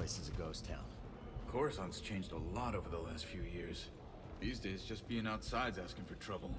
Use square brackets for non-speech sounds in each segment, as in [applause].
place is a ghost town. Coruscant's changed a lot over the last few years. These days, just being outside's asking for trouble.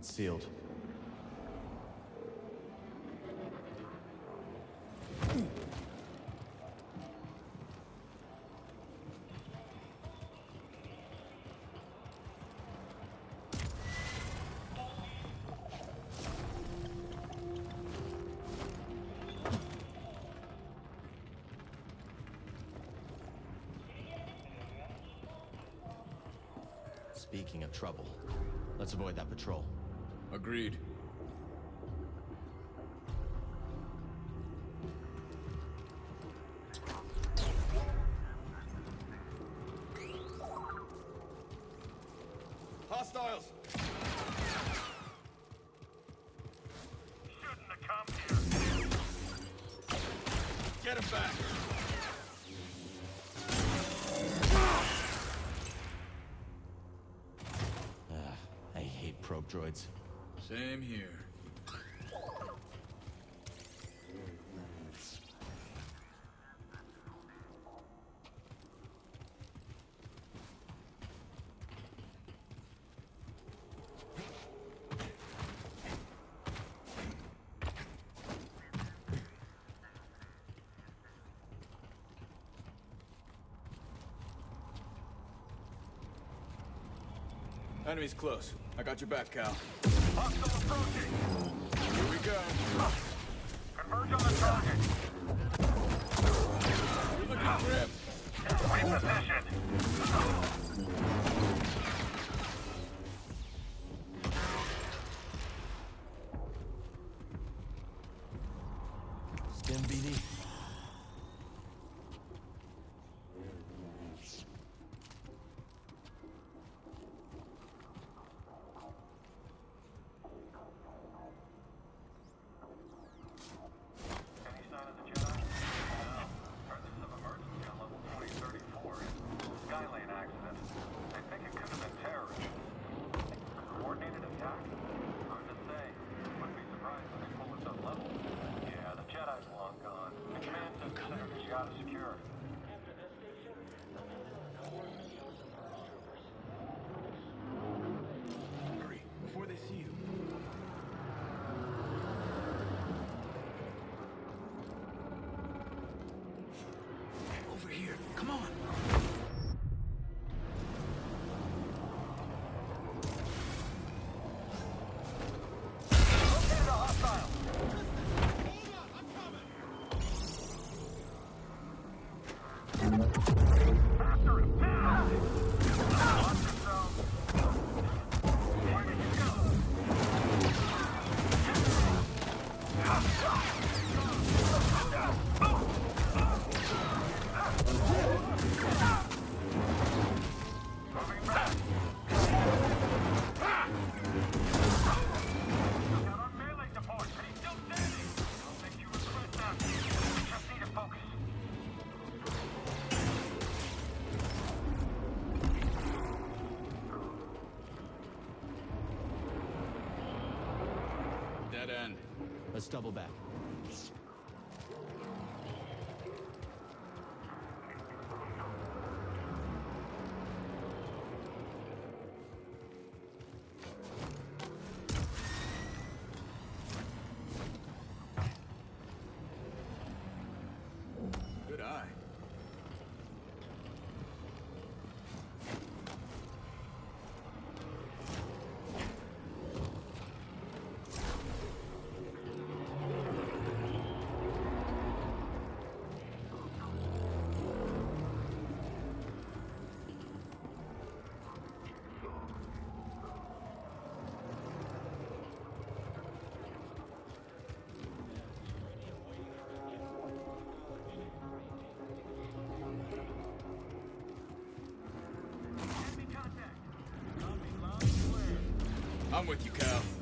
It's sealed. Speaking of trouble, let's avoid that patrol. Agreed. Hostiles! Shouldn't have come here. Get him back! Same here. Enemy's close. I got your back, Cal. Hostile approaching. Here we go. Converge on the target. You're looking grim. Reposition. Stim BD. Any sign of the Jedi? No. Presence of emergency on level 2034. Skylane accident. I think it could have been terrorists. Coordinated attack? Hard to say. Wouldn't be surprised if they pull us up level. Yeah, the Jedi's long gone. The command center considered Giada secure. Hurry, before they see you. Here. Come on. Dead end. Let's double back. I'm with you, Cal.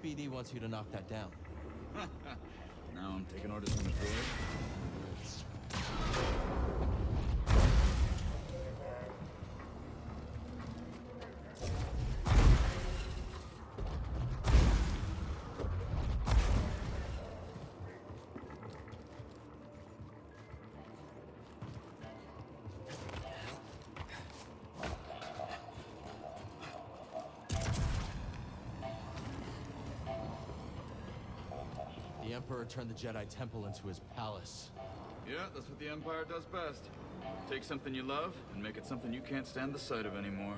Think BD wants you to knock that down. [laughs] now I'm taking orders from the droid. The Emperor turned the Jedi Temple into his palace. Yeah, that's what the Empire does best. Take something you love and make it something you can't stand the sight of anymore.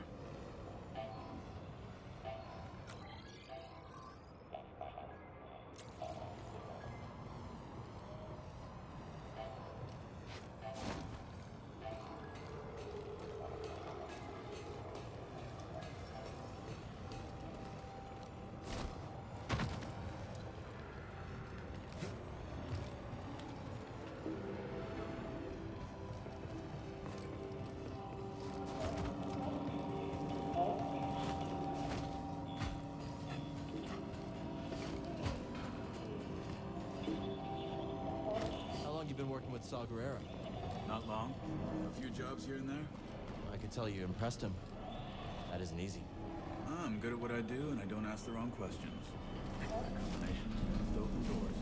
With Saw Gerrera? Not long. A few jobs here and there. I could tell you impressed him. That isn't easy. Ah, I'm good at what I do, and I don't ask the wrong questions. That combination has open doors.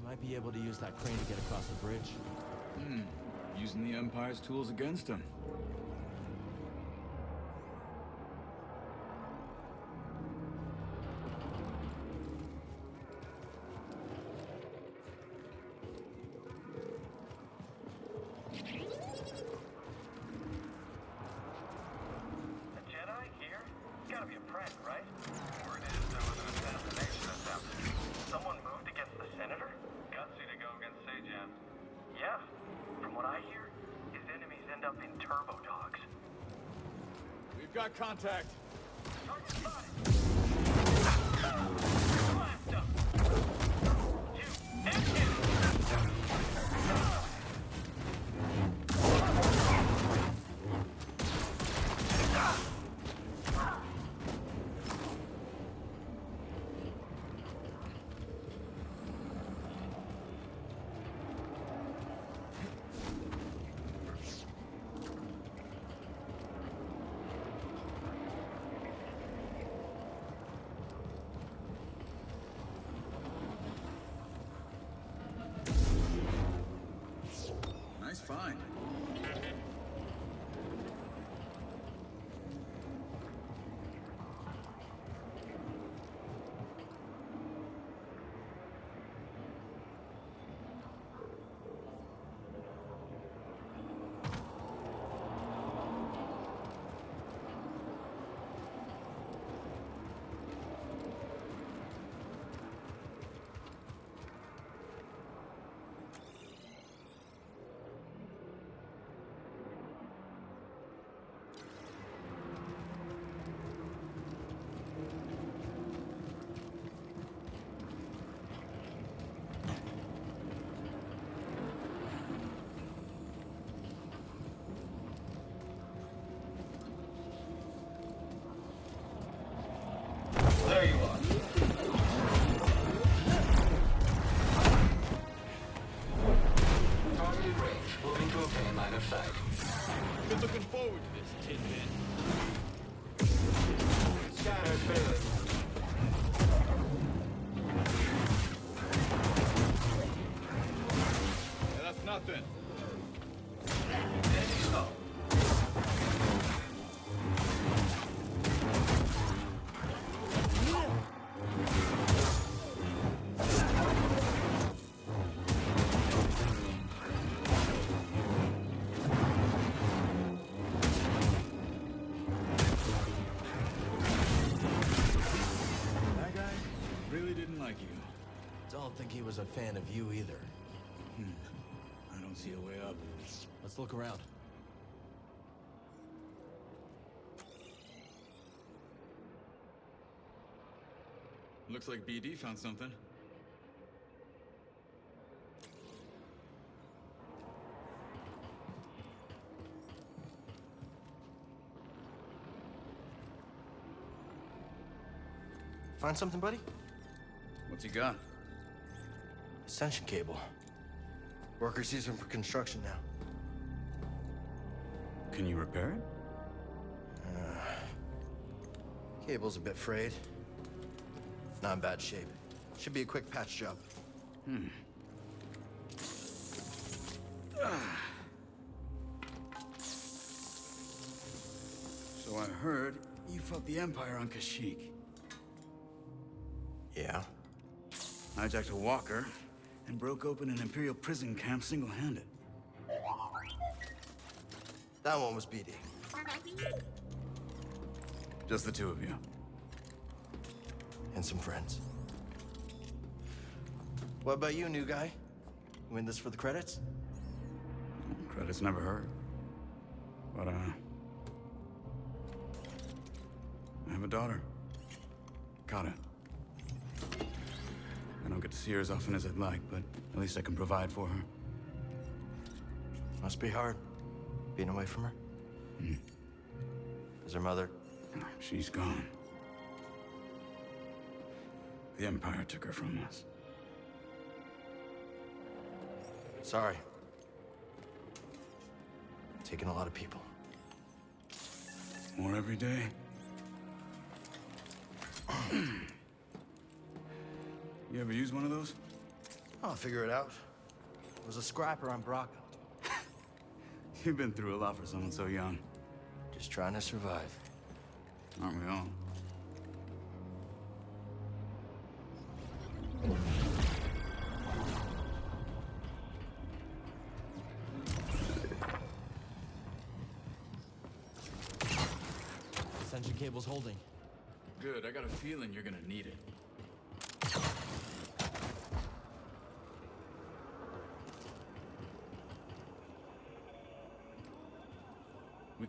You might be able to use that crane to get across the bridge. Hmm. Using the Empire's tools against him. Contact. Nice find. Yeah, Don't think he was a fan of you either. Hmm. I don't see a way up. Let's look around. Looks like BD found something. Find something, buddy? What's he got? Ascension cable. Workers use them for construction now. Can you repair it? Cable's a bit frayed. Not in bad shape. Should be a quick patch job. Hmm. So I heard you fought the Empire on Kashyyyk. Yeah? Hijacked a walker and broke open an Imperial prison camp single-handed. That one was BD. Just the two of you. And some friends. What about you, new guy? You in this for the credits? Credits never hurt. But, uh... I have a daughter. Got I don't get to see her as often as I'd like, but at least I can provide for her. Must be hard, being away from her. Hmm. Is her mother? She's gone. The Empire took her from us. Sorry. Taking a lot of people. More every day. [clears throat] you ever use one of those? I'll figure it out. It was a scrapper on Bracca. [laughs] You've been through a lot for someone so young. Just trying to survive. Aren't we all? Ascension cable's holding. Good, I got a feeling you're gonna need it.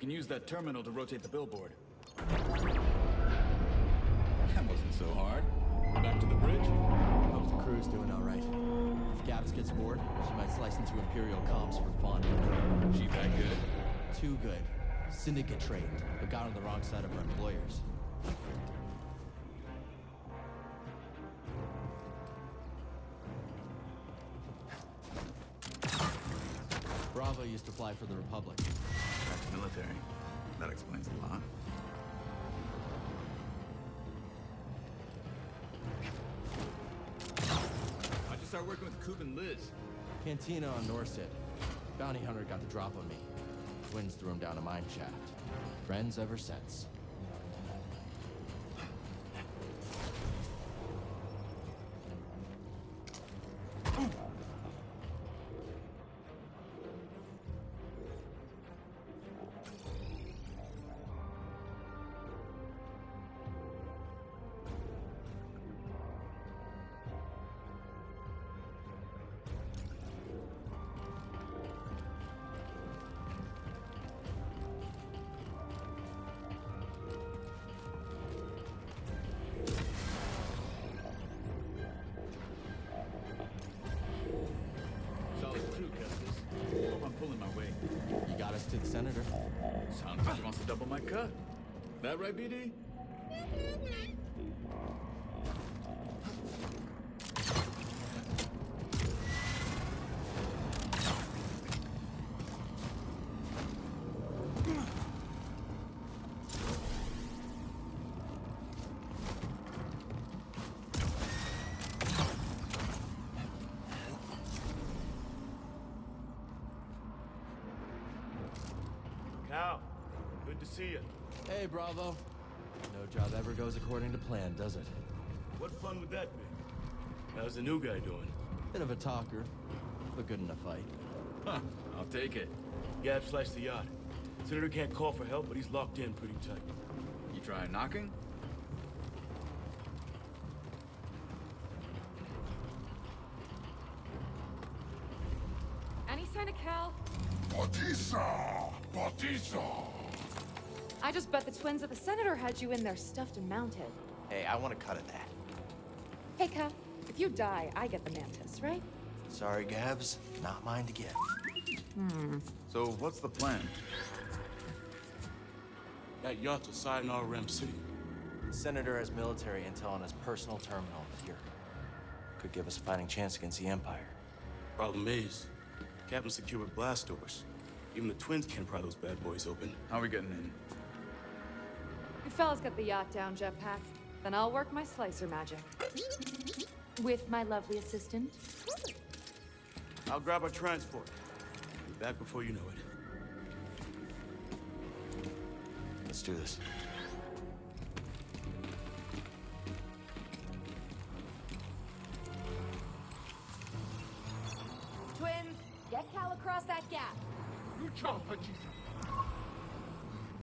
Can use that terminal to rotate the billboard. That wasn't so hard. Back to the bridge? Hope the crew's doing all right. If Gabs gets bored, she might slice into Imperial comms for fun. She that good? Too good. Syndicate trained, but got on the wrong side of her employers. Bravo used to fly for the Republic. That's military. That explains a lot. How'd you start working with Coop and Liz? Cantina on Norset. Bounty hunter got the drop on me. Twins threw him down a mine shaft. Friends ever since. That right, BD? Cal, good to see you. Hey, Bravo. No job ever goes according to plan, does it? What fun would that be? How's the new guy doing? Bit of a talker, but good in a fight. Huh, I'll take it. Gab sliced the yacht. Senator can't call for help, but he's locked in pretty tight. You trying knocking? Any sign of Cal? Batista! Batista! I just bet the twins at the Senator had you in there stuffed and mounted. Hey, I want a cut of that. Hey, Cal, if you die, I get the mantis, right? Sorry, Gabs. Not mine to get. Hmm. So what's the plan? That yacht's a our Rem City. The Senator has military intel on his personal terminal here. Could give us a fighting chance against the Empire. Problem is, Captain secured with blast doors. Even the twins can't pry those bad boys open. How are we getting in? You fellas got the yacht down, Jetpack. Then I'll work my slicer magic. With my lovely assistant. I'll grab our transport. Be back before you know it. Let's do this.